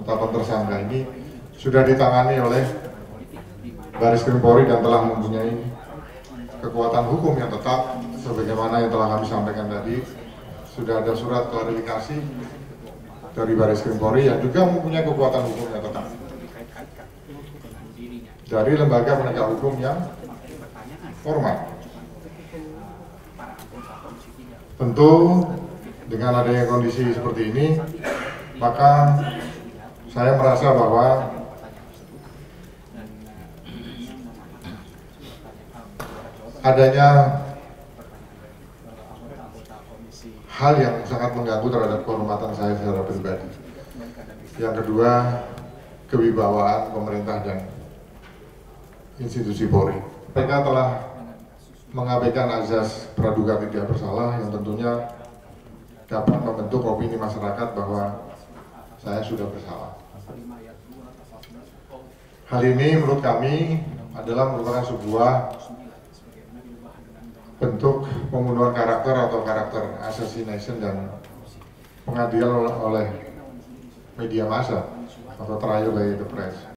penetapan tersangka ini sudah ditangani oleh Baris Krim Polri dan telah mempunyai kekuatan hukum yang tetap sebagaimana yang telah kami sampaikan tadi sudah ada surat klarifikasi dari Baris Krim Polri yang juga mempunyai kekuatan hukum yang tetap dari lembaga penegak hukum yang formal. Tentu dengan adanya kondisi seperti ini, maka saya merasa bahwa adanya hal yang sangat mengganggu terhadap kehormatan saya secara pribadi. Yang kedua, kewibawaan pemerintah dan institusi Polri. PK telah mengabaikan azas praduga tidak bersalah yang tentunya dapat membentuk opini masyarakat bahwa saya sudah bersalah. Hal ini menurut kami adalah merupakan sebuah bentuk pembunuhan karakter atau karakter assassination dan pengadilan oleh media massa atau trial by the press.